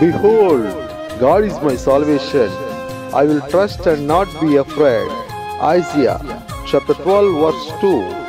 Behold, God is my salvation. I will trust and not be afraid. Isaiah chapter 12, verse 2.